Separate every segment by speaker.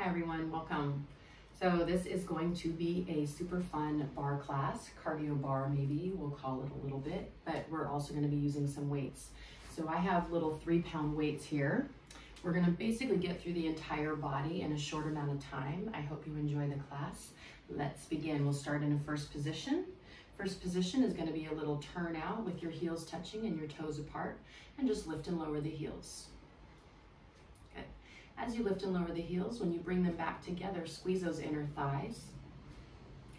Speaker 1: Hi everyone, welcome. So this is going to be a super fun barre class, cardio barre maybe, we'll call it a little bit, but we're also gonna be using some weights. So I have little three pound weights here. We're gonna basically get through the entire body in a short amount of time. I hope you enjoy the class. Let's begin. We'll start in a first position. First position is gonna be a little turn out with your heels touching and your toes apart, and just lift and lower the heels. As you lift and lower the heels, when you bring them back together, squeeze those inner thighs.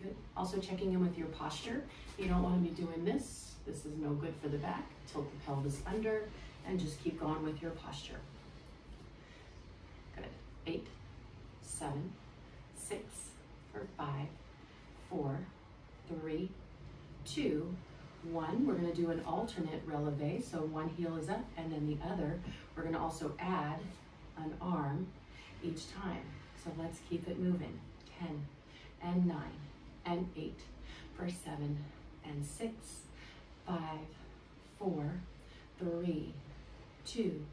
Speaker 1: Good. Also checking in with your posture. You don't want to be doing this. This is no good for the back. Tilt the pelvis under and just keep going with your posture. Good. Eight, seven, six, or five, four, three, two, one. We're going to do an alternate releve. So one heel is up and then the other. We're going to also add an arm each time. So let's keep it moving. 10 and 9 and 8 for 7 and 6, 5, 4, 3, 2,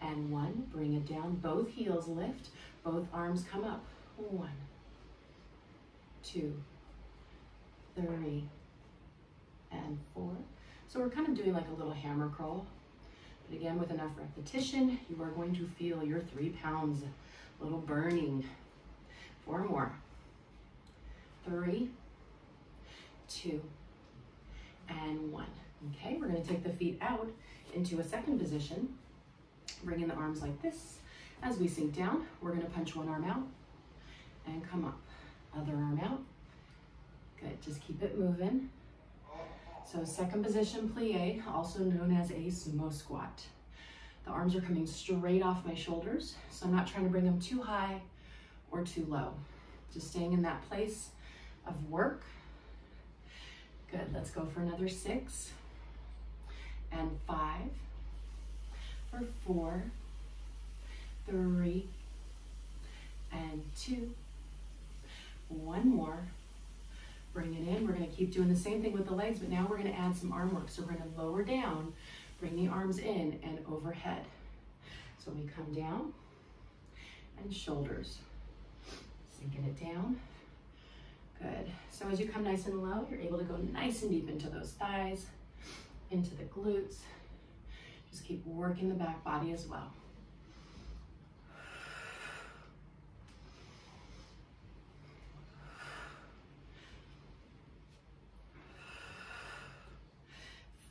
Speaker 1: and 1. Bring it down. Both heels lift. Both arms come up. 1, 2, 3, and 4. So we're kind of doing like a little hammer crawl. But again, with enough repetition, you are going to feel your three pounds a little burning. Four more. Three, two, and one. Okay, we're gonna take the feet out into a second position. Bring in the arms like this. As we sink down, we're gonna punch one arm out and come up. Other arm out. Good, just keep it moving. So second position plie, also known as a sumo squat. The arms are coming straight off my shoulders, so I'm not trying to bring them too high or too low. Just staying in that place of work. Good, let's go for another six and five, for four, three, and two. One more, Bring it in. We're going to keep doing the same thing with the legs, but now we're going to add some arm work. So we're going to lower down, bring the arms in and overhead. So we come down and shoulders. Sinking it down. Good. So as you come nice and low, you're able to go nice and deep into those thighs, into the glutes. Just keep working the back body as well.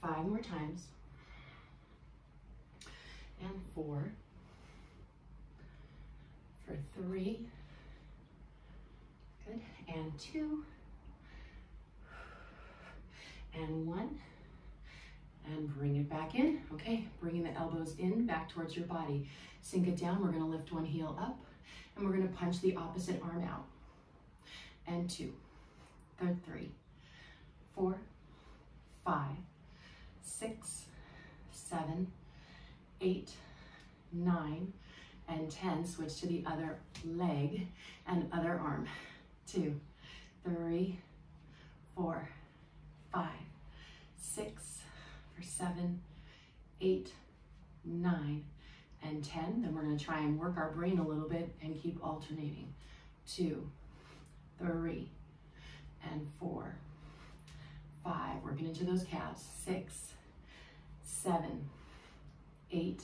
Speaker 1: Five more times. And four. For three. Good. And two. And one. And bring it back in. Okay, bringing the elbows in, back towards your body. Sink it down. We're going to lift one heel up. And we're going to punch the opposite arm out. And two. Third, three, four, five, six, seven, eight, nine, and 10. Switch to the other leg and other arm. Two, three, four, five, six, for seven, eight, nine, and 10. Then we're gonna try and work our brain a little bit and keep alternating. Two, three, and four, five, working into those calves, six, eight,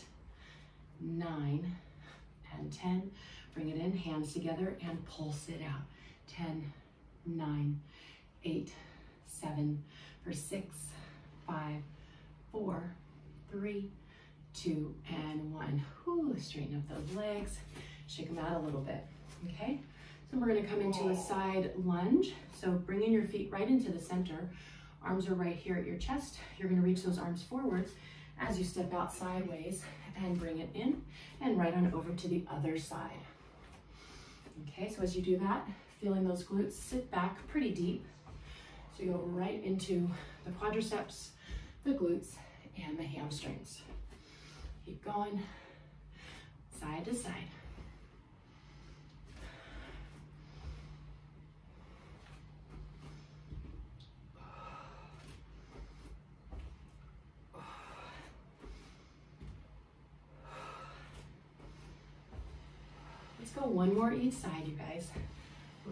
Speaker 1: nine, and 10. Bring it in, hands together, and pulse it out. 10, 9, 8, 7, for 6, 5, 4, 3, 2, and 1. Whew, straighten up those legs. Shake them out a little bit, okay? So we're gonna come into a side lunge. So bringing your feet right into the center. Arms are right here at your chest. You're gonna reach those arms forward as you step out sideways and bring it in and right on over to the other side. Okay, so as you do that, feeling those glutes sit back pretty deep. So you go right into the quadriceps, the glutes, and the hamstrings. Keep going, side to side. Go one more each side, you guys.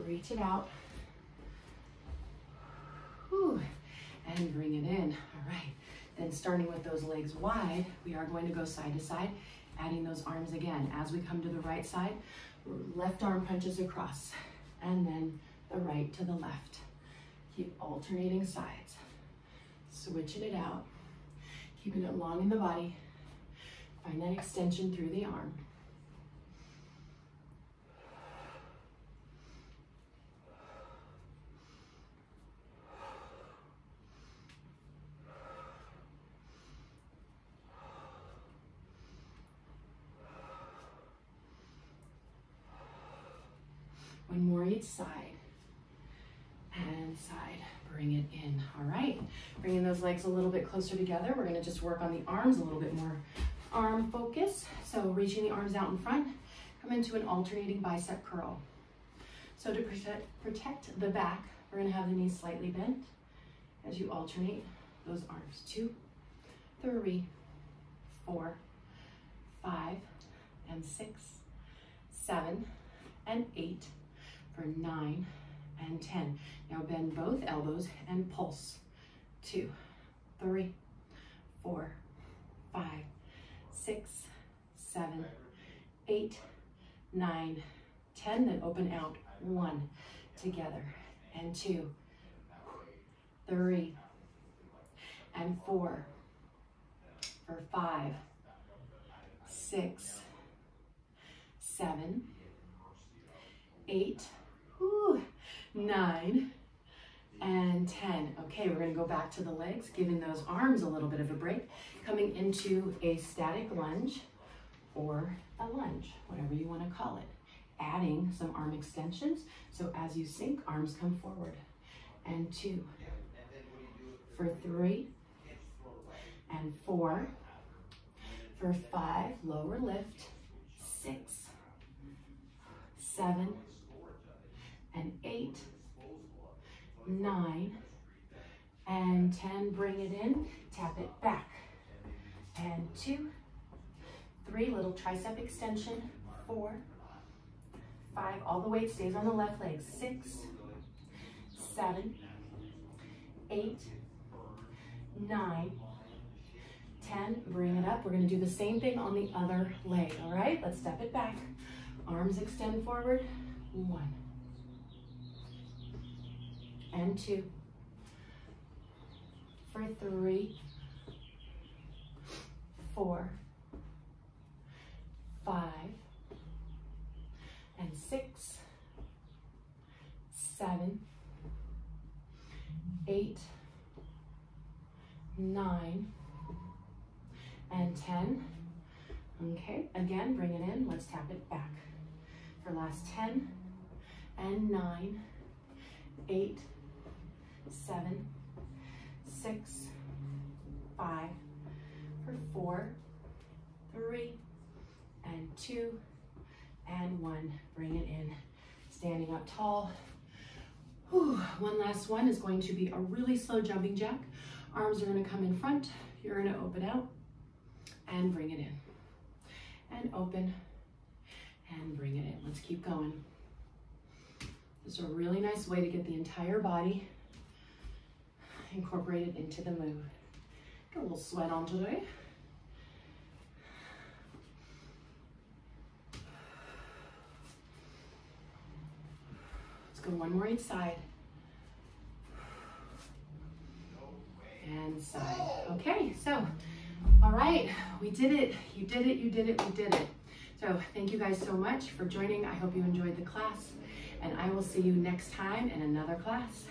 Speaker 1: Reach it out. Whew. And bring it in. All right. Then starting with those legs wide, we are going to go side to side, adding those arms again. As we come to the right side, left arm punches across, and then the right to the left. Keep alternating sides. Switching it out. Keeping it long in the body. Find that extension through the arm. Side. And side, bring it in. All right, bringing those legs a little bit closer together. We're gonna just work on the arms a little bit more. Arm focus, so reaching the arms out in front, come into an alternating bicep curl. So to protect, protect the back, we're gonna have the knees slightly bent as you alternate those arms. Two, three, four, five, and six, seven, and eight, for nine and 10. Now bend both elbows and pulse. Two, three, four, five, six, seven, eight, nine, 10. Then open out. One, together, and two, three, and four, for five, six, seven, eight, Whew. Nine and 10. Okay, we're gonna go back to the legs, giving those arms a little bit of a break, coming into a static lunge or a lunge, whatever you wanna call it. Adding some arm extensions, so as you sink, arms come forward. And two, for three, and four, for five, lower lift, six, seven, eight, nine, and 10. Bring it in, tap it back. And two, three, little tricep extension, four, five, all the weight stays on the left leg, six, seven, eight, nine, 10, bring it up. We're gonna do the same thing on the other leg, all right? Let's step it back. Arms extend forward, one, and two. For three, four, five, and six, seven, eight, nine, and 10. Okay, again, bring it in. Let's tap it back. For last 10 and 9, 8, seven, six, five, for four, three, and two, and one. Bring it in, standing up tall. Whew. One last one is going to be a really slow jumping jack. Arms are gonna come in front. You're gonna open out and bring it in. And open and bring it in. Let's keep going. This is a really nice way to get the entire body incorporate it into the move. Get a little sweat on today. Let's go one more each side. And side. Okay, so, all right, we did it. You did it, you did it, we did it. So thank you guys so much for joining. I hope you enjoyed the class and I will see you next time in another class.